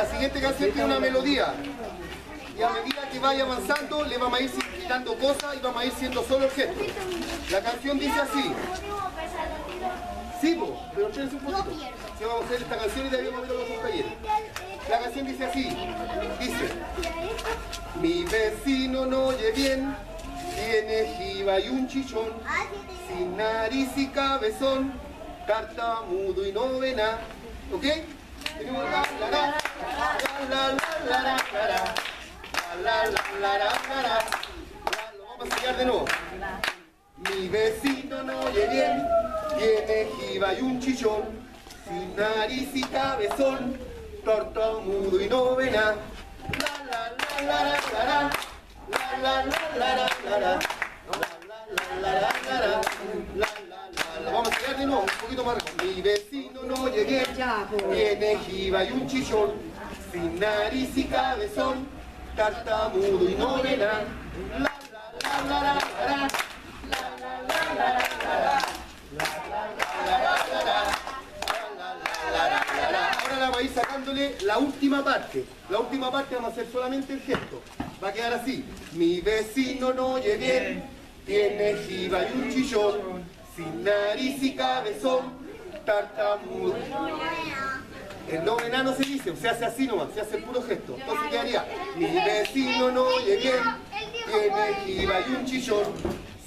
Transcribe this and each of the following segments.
La siguiente canción tiene una melodía. Y a medida que vaya avanzando, le vamos a ir quitando cosas y vamos a ir siendo solo objetos. La canción dice así. Sí, pero espérense un poquito. Si vamos a hacer esta canción y de ahí vamos a los talleres. La canción dice así. Dice. Mi vecino no oye bien, tiene jiba y un chichón, sin nariz y cabezón, tartamudo y novena. ¿Ok? Tenemos la la la Lo vamos a enseñar de nuevo. Mi vecino no oye bien, tiene jiba y un chichón, sin nariz y cabezón, tartamudo y novena. La la la la la la la la la la la la la Vamos a enseñar de nuevo, un poquito más. Mi vecino no oye bien, tiene jiba y un chichón, sin nariz y cabezón, tartamudo y novena. La la la la la la Ahora la vamos a ir sacándole la última parte. La última parte vamos a hacer solamente el gesto. Va a quedar así. Mi vecino no oye bien, tiene jiba y un chillón, sin nariz y cabezón, tartamudo. El no enano se dice, se hace así nomás, se hace el puro gesto. Entonces, ¿qué haría? Mi vecino no oye bien, tiene jiba y un chillón,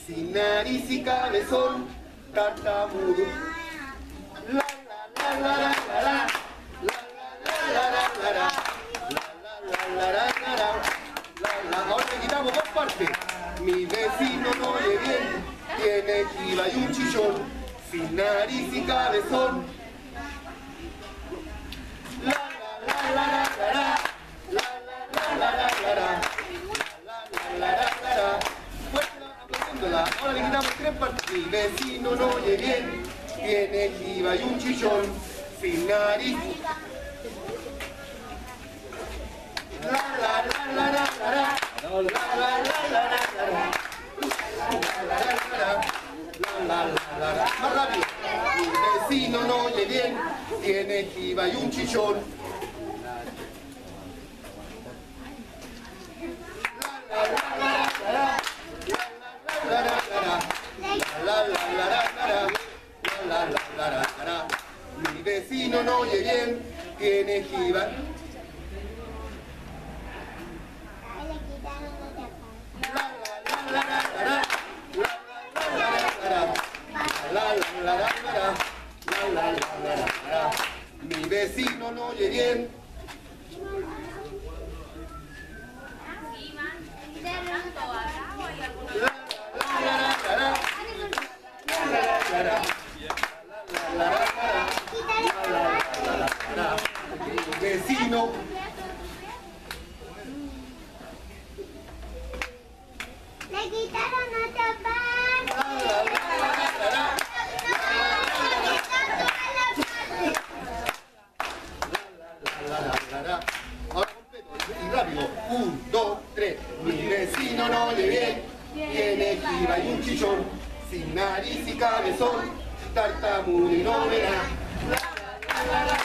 sin nariz y cabezón, tartamudo. La, la, la, la, la, la, la la la la la la, la la la la la la. Ahora le quitamos dos partes. Mi vecino no oye bien, tiene jiba y un chillón, sin nariz y cabezón, Aplaudiéndola. Ahora le quitamos tres partes. Mi vecino no oye bien, tiene jiba y un chichón, sin nariz. La la la la la la la. La la la la la la. Más rápido. Vecino no oye bien, tiene jiba y un la la la. La la la la la. La la la la la la. La la la la la la. Mi vecino no oye bien, tiene jiba. La la la la la la. La la la la la la. La la la la la la. La la la la la. Mi vecino no oye bien. Le quitaron. Ahora completo y rápido. Un, dos, tres. Mi vecino no oye bien. Tiene jiba y un chichón. Sin nariz y cabezón. Tartamudo y no verá.